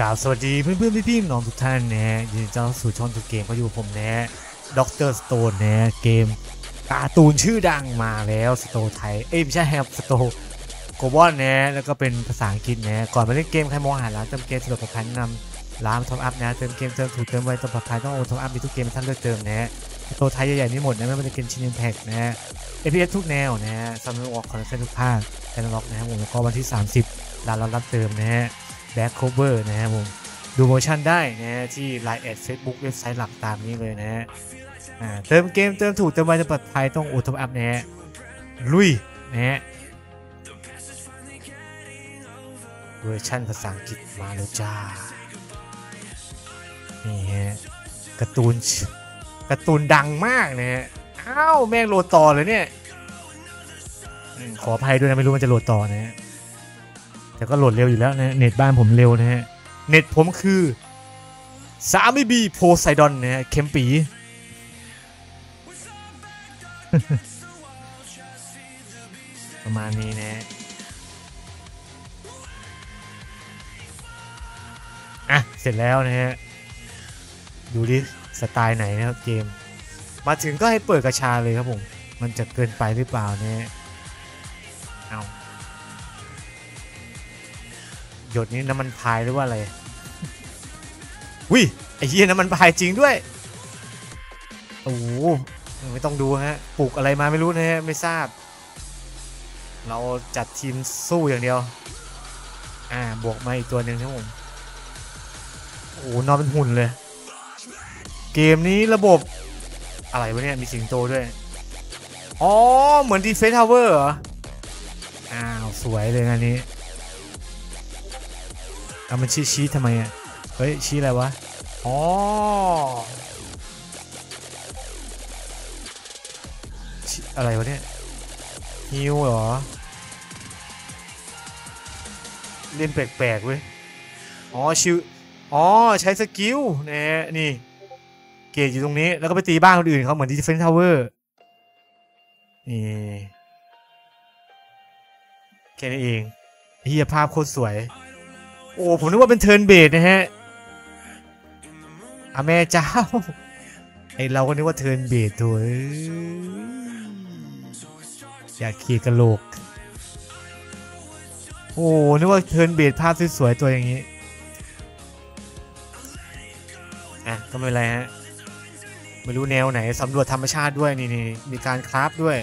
กล่าวสวัสดีเพื่อนเพื่อนพี่พี่น้องทุกท่านนะฮะยินดีต้อนรับสู่ช่องทุกเกมก็อยู่ผมนะฮะ Dr. STONE นะฮะเกมการ์ตูนชื่อดังมาแล้ว store ไทยเอ้ยไม่ใช่ครับ store global นะฮะแล้วก็เป็นภาษาอังกฤษนะฮะก่อนมาเล่นเกมใครมองหาร้านเติมเกมสะดวกปลอดภัยนนำร้าน top up นะเติมเกมเติมถูกเติมไวเติมปลอดภัยต้องโอน top up มีทุกเกมท่านเลือกเติมนะฮะ store ไทยใหญ่ๆนี่หมดนะไม่ว่าจะเป็น Genshin Impact นะฮะ FPS ทุกแนวนะฮะ Summoners War content ทุกภาคแอนล็อกนะครับผมแล้วก็วันที่ 30ร้านรับเติมนะฮะ แบ็คโคเวอร์นะครับผมดูโมชั่นได้นะฮะที่ Line แอด Facebook เว็บไซต์หลักตามนี้เลยนะฮะเติมเกมเติมถูกเติมไวจะปลอดภัยต้องอุทมอัพนะฮะลุยนะฮะเวอร์ชันภาษาอังกฤษมาแล้วจ้า นี่ฮะการ์ตูนการ์ตูนดังมากนะฮะอ้าว แม่งโหลดต่อเลยเนี่ย ขออภัยด้วยนะ ไม่รู้มันจะโหลดต่อนะฮะ แต่ก็โหลดเร็วอยู่แล้วนะเน็ตบ้านผมเร็วนะฮะ เน็ตผมคือสามีบีโพไซดอนนะฮะเคมปี ประมาณนี้นะฮะอะ เสร็จแล้วนะฮะ ดูดิ สไตล์ไหนนะครับเกม มาถึงก็ให้เปิดกระชาเลยครับผม มันจะเกินไปหรือเปล่าเนี่ยเอา หยดนี้น้ำมันพายหรือว่าอะไรวิไอ้เหี้ยน้ำมันพายจริงด้วยโอ้โหไม่ต้องดูฮะปลูกอะไรมาไม่รู้นะฮะไม่ทราบ เราจัดทีมสู้อย่างเดียว อ่าบวกมาอีกตัวหนึ่งครับผมโอ้โหนอนเป็นหุ่นเลย เกมนี้ระบบอะไรวะเนี่ย มีสิงโตด้วย อ๋อ เหมือน defend tower เหรอ อ้าว สวยเลยนนี้ เอามันชี้ชี้ทำไมอะ เฮ้ย ชี้อะไรวะ อ๋อชี้อะไรวะเนี่ยฮิวเหรอ เล่นแปลกๆเว้ย อ๋อชิวอ๋อ ใช้ skill เนี่ยนี่ gauge อยู่ตรงนี้ แล้วก็ไปตีบ้านคนอื่นเขาเหมือน defend tower นี่แค่นี้เองเฮียภาพโคตรสวย โอ้ผมนึกว่าเป็น turn-based นะฮะอาแม่เจ้า ไอ้เราก็นึกว่า turn-based ตัวอยอยากขี่กระโหลก โอ้นึกว่า turn-based ภาพสวยๆตัวอย่างนี้ อะ ก็ไม่เป็นไรฮะ ไม่รู้แนวไหนสำรวจธรรมชาติด้วยนี่นี่มีการ craft ด้วย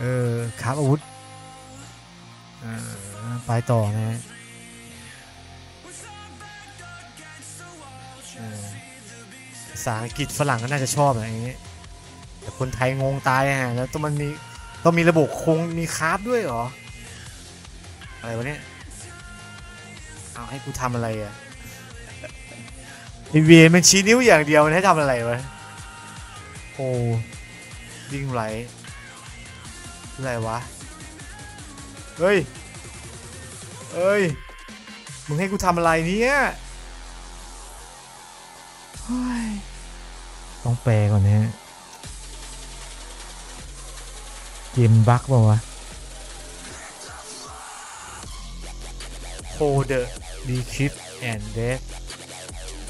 เออ craft อาวุธ อ่า ไปต่อนะฮะ ภาษาอังกฤษฝรั่งก็น่าจะชอบอะไรอย่างนี้ แต่คนไทยงงตายฮะแล้วต้องมันมีต้องมีระบบคงมีคราฟด้วยเหรอ อะไรวะเนี่ยเอาให้กูทำอะไรอะไอเวียนมันชี้นิ้วอย่างเดียวมันให้ทำอะไรวะโอ้วิ่งไหลอะไรวะ เฮ้ย เฮ้ย มึงให้กูทำอะไรเนี้ย ต้องแปลก่อนนะฮะเกมบั๊กเปล่าวะโคเดอร์ดีคิปแอนเดฟ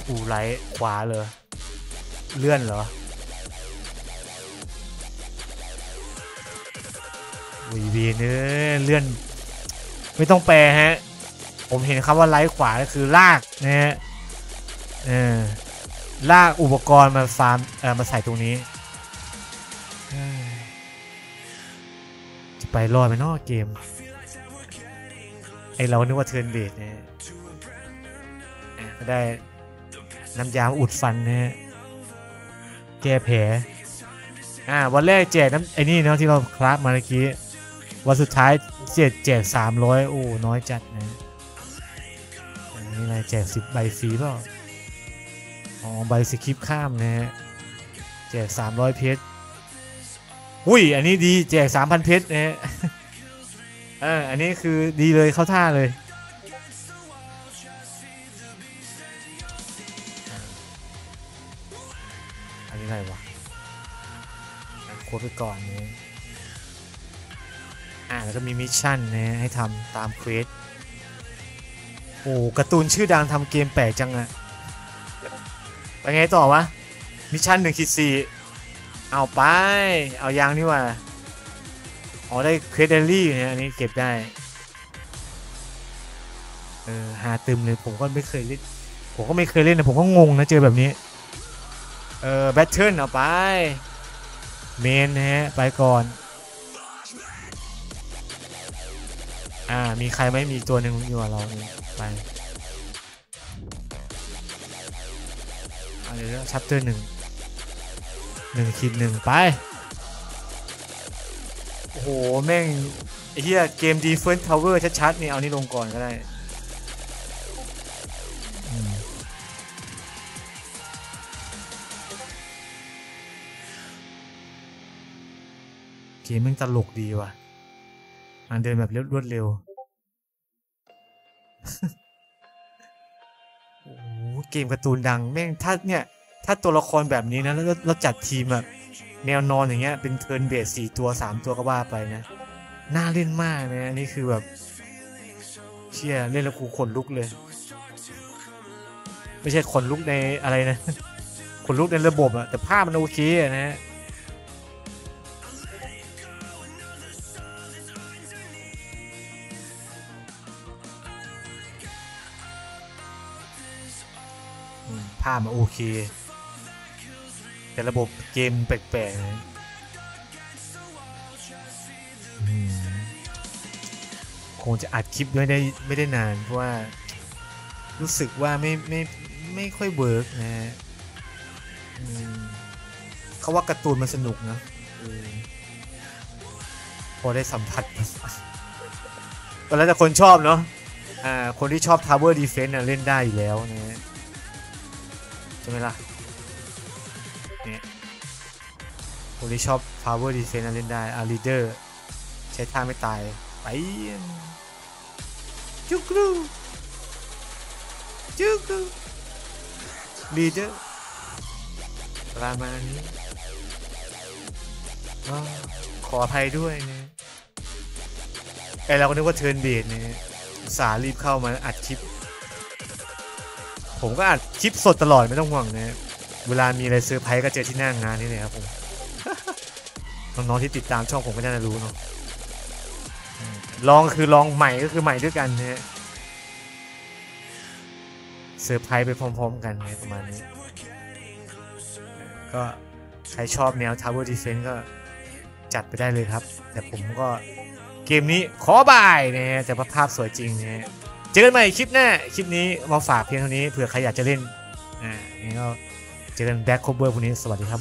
อูไลท์ขวาเลย เลื่อนเหรอวีวีเนื้อเลื่อน ไม่ต้องแปลฮะ ผมเห็นคำว่าไลท์ขวาก็คือลากนะฮะเออ ลากอุปกรณ์มาฟาร์มเออมาใส่ตรงนี้ จะไปรอดไหมนอกเกม ไอเรานึกว่าเทิร์นเบดเนี่ยได้น้ำยาอุดฟันนะฮะแก้แผลอ่าวันแรกแจกน้ำไอ้นี่เนาะที่เราคราฟมาเมื่อกี้ วันสุดท้ายแจกแจกสามร้อยโอ้น้อยจัดนะอันนี้อะไรแจกสิบใบฟรีเปล่า อ๋อใบสคริปข้ามนะฮะแจกสามร้อยเพชรอุ้ย อันนี้ดีแจกสามพันเพชรนะฮะเอออันนี้คือดีเลยเข้าท่าเลย อันนี้อะไรวะโค้ดไปก่อนนะอ่าแล้วก็มี mission นะให้ทำตาม quest โอ้การ์ตูนชื่อดังทำเกมแปลกจังอะ ไปไงต่อวะ mission หนึ่งขีดสี่เอาไป เอายางนี่ว่าอ๋อได้ quest daily เนี่ยอันนี้เก็บได้ เออหาตึมเลยผมก็ไม่เคยเล่น ผมก็ไม่เคยเล่นนะผมก็งงนะเจอแบบนี้ เออ battle เอาไป main นะฮะ ไปก่อน อ่า มีใครไหมมีตัวหนึ่งอยู่กับเรา ไป อาเดี๋ยว chapter หนึ่งหนึ่งขีดหนึ่งไป โอ้โห แม่งไอ้เหี้ยเกม Defense Tower ชัดๆนี่เอานี่ลงก่อนก็ได้เกมม่งตลกดีว่ะมันเดินแบบรวดเร็ว เกมการ์ตูนดังแม่งถ้าเนี่ยถ้าตัวละครแบบนี้นะแล้วเราจัดทีมแบบแนวนอนอย่างเงี้ยเป็นเทิร์นเบสสี่ตัวสามตัวก็ว่าไปนะ น่าเล่นมากนะอันนี่คือแบบ เชี่ยเล่นแล้วกูขนลุกเลย ไม่ใช่ขนลุกในอะไรนะขนลุกในระบบอะแต่ภาพมันโอเคอะนะฮะามโอเค แต่ระบบเกมแปลกๆนะคงจะอัดคลิปด้วยได้ไม่ได้นาน เพราะว่ารู้สึกว่าไม่ไม่ไม่ค่อยเวิร์กนะเขาว่าการ์ตูนมันสนุกนะอพอได้สัมผัสก็แล้วแต่คนชอบเนาะอ่าคนที่ชอบ Tower Defense น่ะเล่นได้อยู่แล้วนะ ช่ไหมล่ะเนี่ยคนที่ชอบ power defense นเล่นได้อา leader ใช้ท่าไม่ตาย ไป จุกรูจุกรู leader ประมาณนี้ขออภัยด้วยนะไอเราก็นึกว่า turn-based เนี่ยซะรีบเข้ามาอัดคลิป ผมก็อัดคลิปสดตลอดไม่ต้องห่วงนะเวลามีอะไรเซอร์ไพรส์ก็เจอที่หน้างานนี่เลยครับผมน้องๆที่ติดตามช่องผมก็น่าจะรู้เนาะลองคือลองใหม่ก็คือใหม่ด้วยกันนะฮะเซอร์ไพรส์ไปพร้อม ๆ กันนะประมาณนี้ ก็ใครชอบแนว Tower Defense ก็จัดไปได้เลยครับ แต่ผมก็เกมนี้ขอบายนะฮะแต่ว่าภาพสวยจริงนะฮะ เจอกันใหม่คลิปหน้า คลิปนี้มาฝากเพียงเท่านี้เผื่อใครอยากจะเล่น อ่านี่ก็เจอกันแบ็คโคเบอร์พวกนี้ สวัสดีครับ